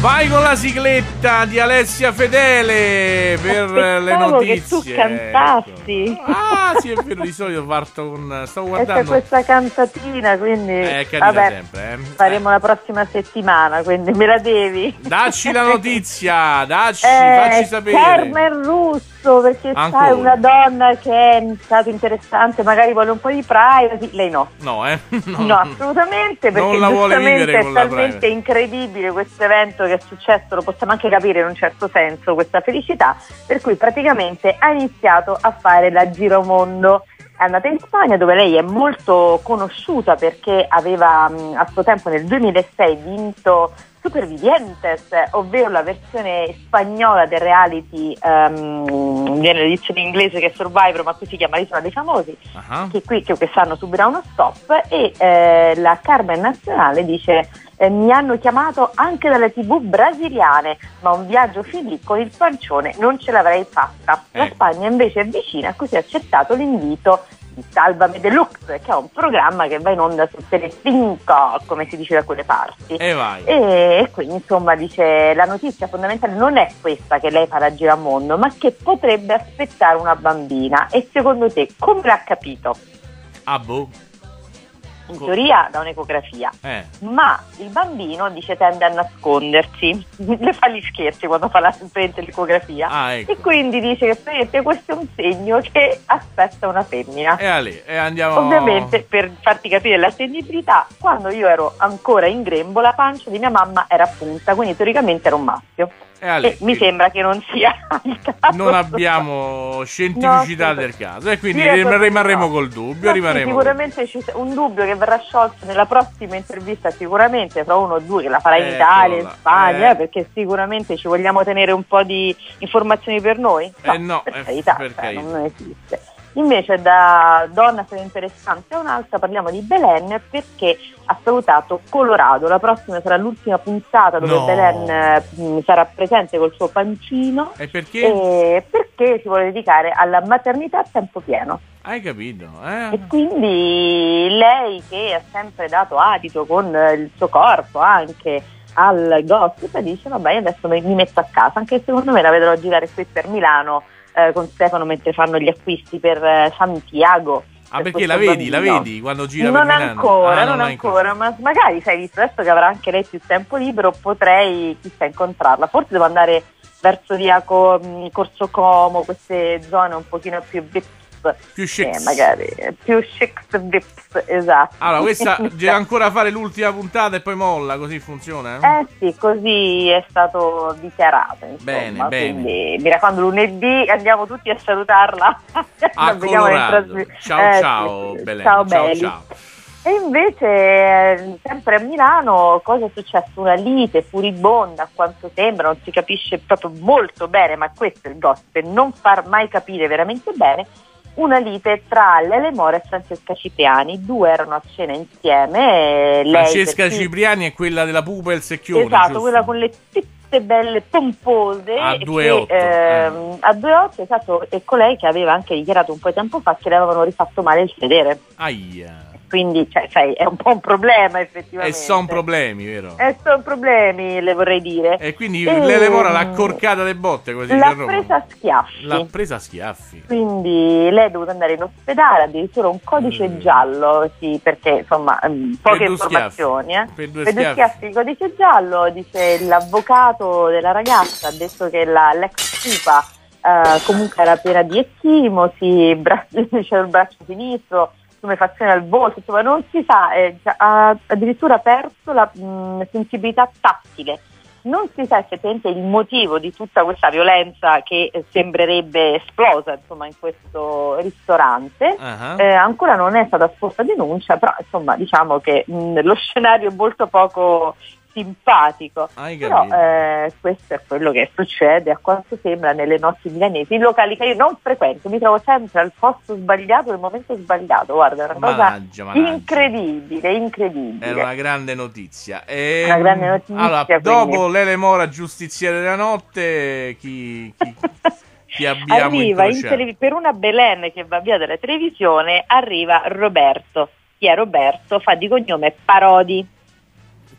Vai con la sigletta di Alessia Fedele per Aspettavo le notizie. che tu cantassi. Ah, sì, è vero, di solito parto con... Stavo c'è guardando... questa cantatina, quindi carina vabbè, sempre, eh. faremo la prossima settimana, quindi me la devi. Dacci la notizia, dacci, Eh, facci sapere. Carmen Russo, perché Ancora? sai, una donna che è stato interessante, magari vuole un po' di privacy, lei no. No, eh? No, assolutamente, perché Non la vuole giustamente vivere è talmente incredibile questo evento che è successo, lo possiamo anche capire in un certo senso, questa felicità, per cui praticamente ha iniziato a fare la giromondo. È andata in Spagna dove lei è molto conosciuta perché aveva a suo tempo nel 2006 vinto Supervivientes, ovvero la versione spagnola del reality, um, viene l'edizione inglese che è Survivor, ma qui si chiama L'isola dei famosi, Ah, che qui che quest'anno subirà uno stop e eh, la Carmen Nazionale dice eh, mi hanno chiamato anche dalle tv brasiliane ma un viaggio fin lì con il pancione non ce l'avrei fatta la Ecco. Spagna invece è vicina così ha accettato l'invito di Salvame Deluxe che è un programma che va in onda su Telecinco come si dice da quelle parti E vai. e quindi insomma dice la notizia fondamentale non è questa che lei farà giramondo, ma che potrebbe aspettare una bambina. E secondo te come l'ha capito? Ah, boh. In Co- teoria da un'ecografia. Eh. Ma il bambino dice tende a nascondersi, le fa gli scherzi quando fa la presente l'ecografia Ah, ecco. e quindi dice che praticamente questo è un segno che aspetta una femmina. E allì, e andiamo... Ovviamente per farti capire l'attendibilità, quando io ero ancora in grembo la pancia di mia mamma era punta, quindi teoricamente era un maschio. E allì. E mi sembra che non sia. Non abbiamo scientificità No, del caso e quindi proprio rimarremo no. col dubbio. No, sì, rimarremo sicuramente ci sa- un dubbio che verrà sciolto nella prossima intervista, sicuramente tra uno o due che la farà in Eccola Italia, in. Spagna, Eh. eh, perché sicuramente ci vogliamo tenere un po' di informazioni per noi. Eh no, per eh, carità, per cioè, carità. non esiste. Invece da donna se interessante a un'altra parliamo di Belen perché ha salutato Colorado. La prossima sarà l'ultima puntata dove No. Belen mh, sarà presente col suo pancino. E perché? eh, perché si vuole dedicare alla maternità a tempo pieno. Hai capito? Eh? E quindi lei che ha sempre dato adito con il suo corpo anche al gossip dice vabbè adesso mi, mi metto a casa anche secondo me la vedrò girare qui per Milano eh, con Stefano mentre fanno gli acquisti per eh, Santiago Ah, per perché la vedi, la bambino. vedi quando gira non ancora, Ah, non l'hai ancora, ma magari sai visto adesso che avrà anche lei più tempo libero potrei chissà incontrarla, forse devo andare verso via mh, Corso Como, queste zone un pochino più vips, Più chic. eh, magari eh, più chic vips, esatto. Allora, questa deve ancora fare l'ultima puntata e poi molla, così funziona? eh? Eh sì, così è stato dichiarato. Insomma. Bene, bene. Quindi mi raccomando, lunedì andiamo tutti a salutarla. A Colorado. trasmi- Ciao, Eh, ciao, sì. Belen. Ciao, ciao, belli. ciao. E invece, eh, sempre a Milano, cosa è successo? Una lite furibonda, a quanto sembra, non si capisce proprio molto bene, ma questo è il gossip, non far mai capire veramente bene. Una lite tra Lele Mora e Francesca Cipriani, due erano a cena insieme. Francesca per chi- Cipriani è quella della pupa e il secchione. Esatto, giusto? quella con le tette belle pompose. A e 2,8, che, ehm, A 2,8, esatto, e colei che aveva anche dichiarato un po' di tempo fa che le avevano rifatto male il sedere. Aia. Quindi, cioè, sai, è un po' un problema E effettivamente. sono problemi, vero? E sono problemi, le vorrei dire. E quindi Ehm, Lele Mora l'ha corcata le botte così L'ha presa a schiaffi. L'ha presa a schiaffi. Quindi lei è dovuta andare in ospedale, addirittura un codice Mm. giallo, sì, perché insomma ehm, poche due informazioni. eh. Per due Per schiaffi. schiaffi il codice giallo, dice l'avvocato della ragazza, ha detto che la, l'ex pupa eh, comunque era piena di ecchimosi, bra- c'era il braccio sinistro, tumefazione al volto, insomma non si sa, eh, già- ha addirittura perso la mh, sensibilità tattile. Non si sa effettivamente il motivo di tutta questa violenza che eh, sembrerebbe esplosa insomma, in questo ristorante. Ah, Eh, ancora non è stata esposta denuncia, però insomma diciamo che mh, lo scenario è molto poco simpatico. Però eh, questo è quello che succede a quanto sembra nelle notti milanesi, in locali che io non frequento, mi trovo sempre al posto sbagliato, nel momento sbagliato, guarda, è una cosa Mannaggia, mannaggia. incredibile, incredibile. Era una grande notizia. E, Una grande notizia, Allora, quindi. dopo Lele Mora, giustiziere della notte, chi, chi, arriva in incrociato? tele- per una Belen che va via dalla televisione, arriva Roberto. Chi è Roberto? Fa di cognome Parodi.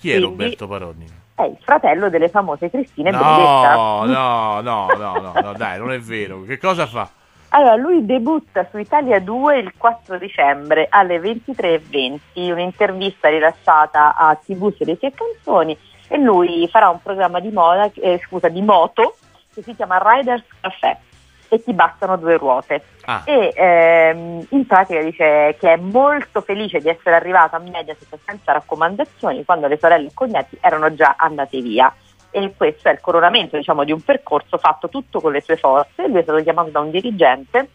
Chi è quindi- Roberto Parodi? è il fratello delle famose Cristina e no, Benedetta. No, no, no, no, no, dai, non è vero. Che cosa fa? Allora, lui debutta su Italia 2 il 4 dicembre alle 23.20, un'intervista rilasciata a TV Serie e Canzoni e lui farà un programma di, moda, eh, scusa, di moto che si chiama Riders Café e ti bastano due ruote. Ah. E ehm, in pratica dice che è molto felice di essere arrivato a Mediaset senza raccomandazioni quando le sorelle e cognati erano già andate via. E questo è il coronamento diciamo, di un percorso fatto tutto con le sue forze. Lui è stato chiamato da un dirigente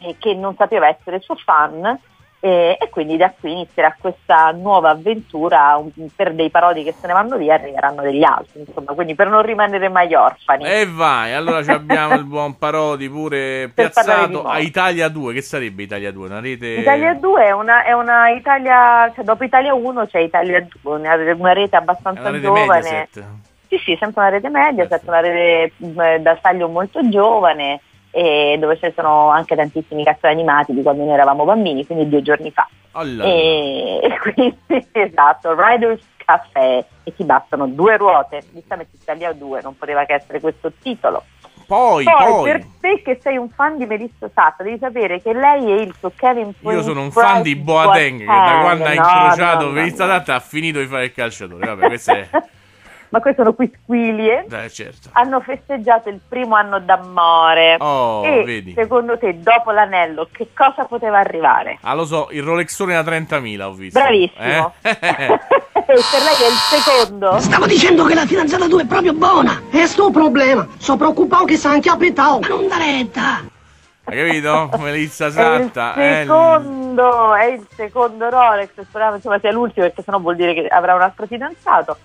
eh, che non sapeva essere suo fan e, e, quindi da qui inizierà questa nuova avventura per dei parodi che se ne vanno via arriveranno degli altri insomma quindi per non rimanere mai orfani. E vai allora abbiamo il buon parodi pure piazzato a Italia 2 che sarebbe Italia 2 una rete Italia 2 è una, è una Italia cioè dopo Italia 1 c'è Italia 2 una, una rete abbastanza rete giovane. Mediaset. sì sì sempre una rete media sempre una rete eh, da taglio molto giovane dove ci sono anche tantissimi cartoni animati di quando noi eravamo bambini, quindi due giorni fa. Allora. E, e quindi esatto, Riders Café e ti bastano due ruote, giustamente Italia 2, non poteva che essere questo titolo. Poi, poi, poi, per te che sei un fan di Melissa Satta, devi sapere che lei e il suo Kevin Prince Io sono un fan di Boateng che da quando ha incrociato no, Melissa no. Satta ha finito di fare il calciatore. Vabbè, questo è ma queste sono quisquilie, eh, certo. hanno festeggiato il primo anno d'amore. Oh, e vedi. secondo te, dopo l'anello, che cosa poteva arrivare? Ah, lo so, il Rolexone da 30.000 ho visto. Bravissimo. Eh? per lei è il secondo. Stavo dicendo che la fidanzata tua è proprio buona. È sto problema. Sono preoccupato che sa anche a petao. Ma non da retta. Hai capito? Melissa Satta. È il secondo, è il secondo Rolex. Speriamo insomma, sia l'ultimo perché sennò vuol dire che avrà un altro fidanzato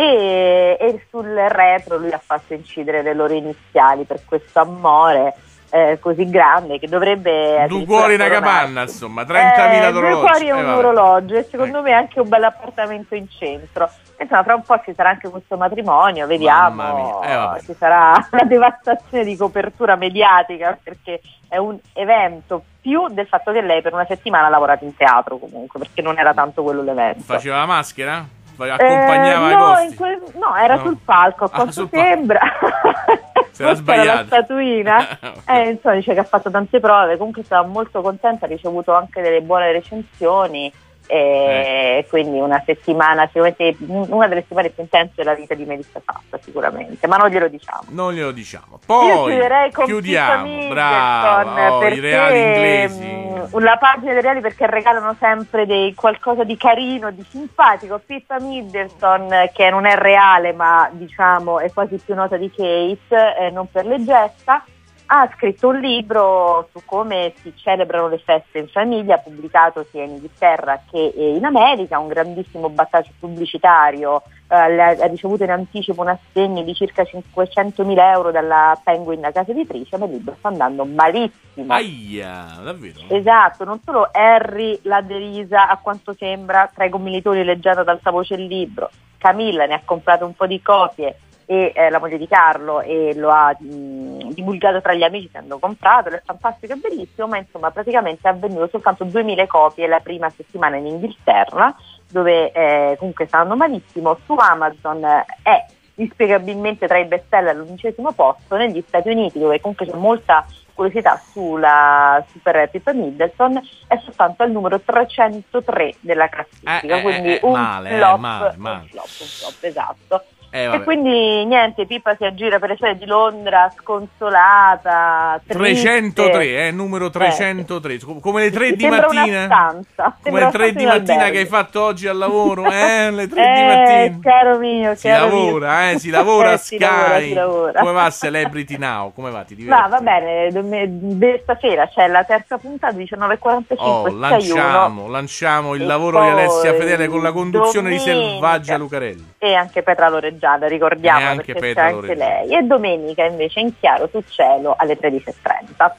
e, e, sul retro lui ha fatto incidere le loro iniziali per questo amore eh, così grande che dovrebbe due cuori in una capanna insomma 30.000 eh, orologi due cuori e un eh, orologio e secondo eh. me anche un bel appartamento in centro. Insomma fra un po' ci sarà anche questo matrimonio vediamo. Eh, ci sarà una devastazione di copertura mediatica perché è un evento più del fatto che lei per una settimana ha lavorato in teatro comunque perché non era tanto quello l'evento. Faceva la maschera? Accompagnava eh, no, quel, no, era no. sul palco, a ah, quanto sembra. Si era sbagliata. la statuina. okay. eh, insomma, dice che ha fatto tante prove, comunque stava molto contenta, ha ricevuto anche delle buone recensioni eh. quindi una settimana, sicuramente una delle settimane più intense della vita di Melissa Sassa sicuramente, ma non glielo diciamo. Non glielo diciamo. Poi chiudiamo, bravo, oh, i reali inglesi. Mm, la pagina dei reali perché regalano sempre dei, qualcosa di carino, di simpatico. Pippa Middleton che non è reale ma diciamo è quasi più nota di Kate, eh, non per le gesta ha scritto un libro su come si celebrano le feste in famiglia, pubblicato sia in Inghilterra che in America, un grandissimo battaggio pubblicitario, eh, ha ricevuto in anticipo un assegno di circa 500.000 euro dalla Penguin, la casa editrice, ma il libro sta andando malissimo. Aia, davvero? Esatto, non solo Harry l'ha derisa a quanto sembra tra i commilitori leggendo ad alta voce il libro, Camilla ne ha comprato un po' di copie, e eh, la moglie di Carlo e lo ha mh, divulgato tra gli amici che hanno comprato, è fantastico e bellissimo, ma insomma praticamente ha venduto soltanto 2000 copie la prima settimana in Inghilterra, dove eh, comunque stanno malissimo, su Amazon eh, è inspiegabilmente tra i best seller all'undicesimo posto, negli Stati Uniti dove comunque c'è molta curiosità sulla Super Pippa Middleton è soltanto al numero 303 della classifica, eh, eh quindi eh, un, male, flop, male, male. un flop, un flop, esatto. Eh, e quindi niente, Pippa si aggira per le strade di Londra sconsolata. Triste. 303, eh, numero 303, eh. come le 3 di mattina. Stanza, come le 3 di mattina che hai fatto oggi al lavoro, eh, le 3 eh, di mattina. Caro mio, si caro lavora, mio. eh, si lavora a si Sky. lavora, si lavora. Come va Celebrity Now? Come va? Ti diverti? No, va bene, stasera c'è la terza puntata 19.45. Oh, lanciamo, lanciamo il e lavoro di Alessia Fedele con la conduzione domenica. di Selvaggia Lucarelli. E anche Petra Loreggiana, ricordiamo perché c'è anche lei. E domenica invece in chiaro sul cielo alle 13.30.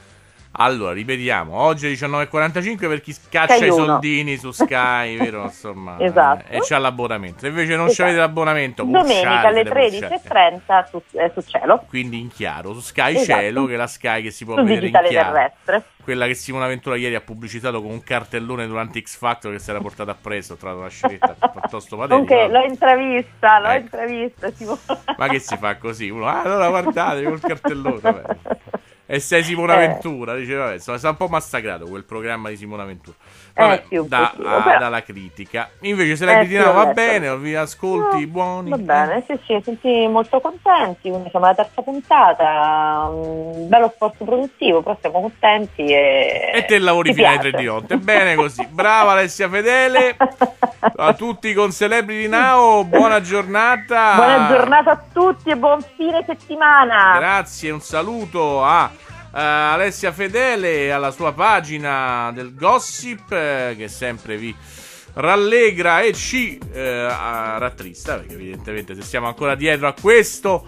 Allora, ripetiamo, oggi alle 19.45 per chi caccia Sky i soldini su Sky, vero? Insomma, Esatto. eh, e c'ha l'abbonamento. Se invece non Esatto. c'avete l'abbonamento, Domenica alle pulciate, 13.30 su, eh, su cielo, Quindi in chiaro, su Sky Esatto. Cielo, che è la Sky che si può sul vedere in chiaro. terrestre. Quella che Simona Ventura ieri ha pubblicitato con un cartellone durante X Factor che si era portato appresso, tra una scenetta piuttosto patetica. Comunque l'ho intravista, l'ho Ecco. intravista. Simone. Ma che si fa così? Uno, ah, allora guardate col cartellone. vabbè. E sei Simona Eh. Ventura, dice, vabbè, insomma, sta un po' massacrato quel programma di Simona Ventura. Eh, Vabbè, un da- ah, però- dalla critica. Invece Celebrity Eh, sì, Now ho va bene, vi ascolti No, buoni. Va bene, sì, sì, senti molto contenti. Quindi siamo alla terza puntata. Un bello sforzo produttivo, però siamo contenti. E, E te lavori fino alle piace. 3 di notte. Bene così. Brava Alessia Fedele. A tutti con Celebrity Now, buona giornata. Buona giornata a tutti e buon fine settimana. Grazie, un saluto a eh, Alessia Fedele e alla sua pagina del gossip eh, che sempre vi rallegra e ci eh, rattrista perché evidentemente se siamo ancora dietro a questo